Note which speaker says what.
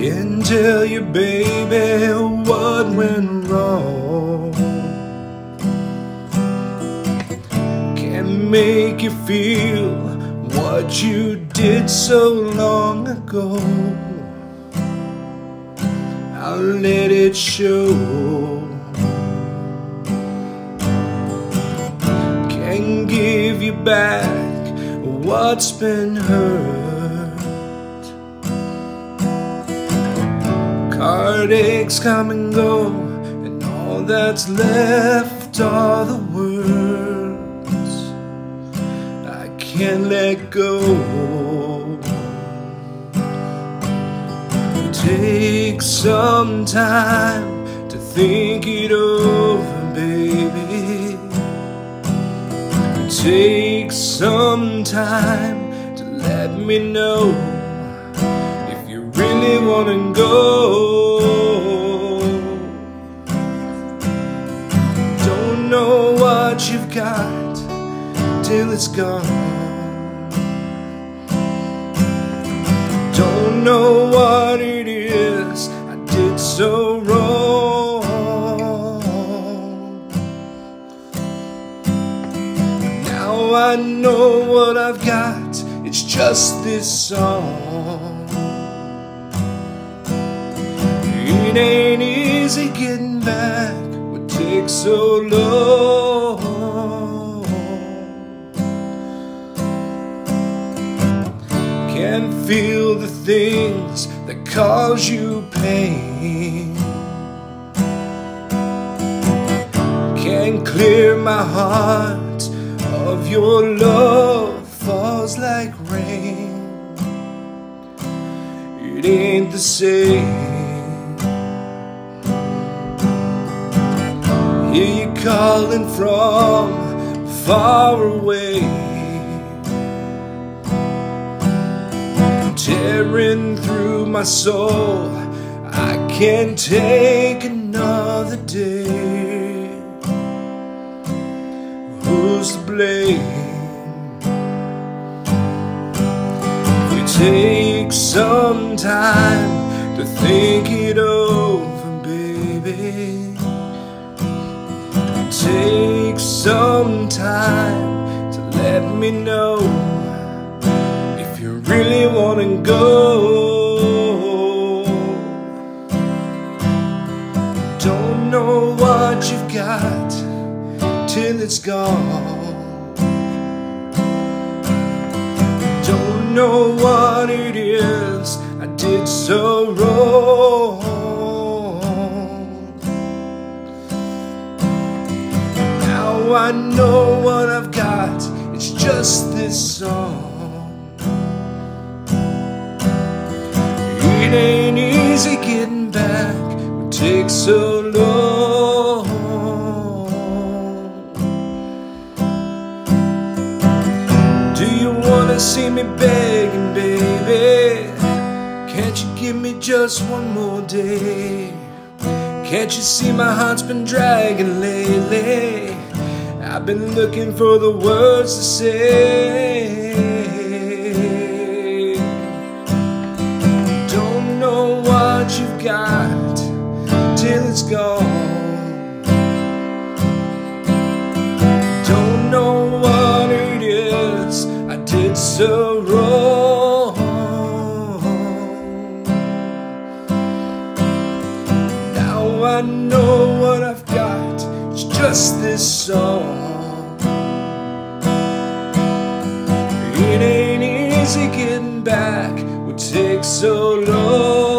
Speaker 1: Can tell you, baby, what went wrong. Can make you feel what you did so long ago. I'll let it show. Can give you back what's been hurt. Heartaches come and go, and all that's left are the words I can't let go. Take some time to think it over, baby. Take some time to let me know if you really wanna go. Till it's gone. Don't know what it is I did so wrong. Now I know what I've got, it's just this song. It ain't easy getting back what takes so long. Things that cause you pain. Can clear my heart of your love falls like rain. It ain't the same. Hear you calling from far away. Tearing through my soul. I can't take another day. Who's to blame? If you take some time to think it over, baby. Take some time to let me know you really wanna go. Don't know what you've got till it's gone. Don't know what it is I did so wrong. Now I know what I've got, it's just this song. It ain't easy getting back what takes so long. Do you wanna see me begging, baby? Can't you give me just one more day? Can't you see my heart's been dragging lately? I've been looking for the words to say. It's gone. Don't know what it is I did so wrong. Now I know what I've got, it's just this song. It ain't easy getting back what takes so long.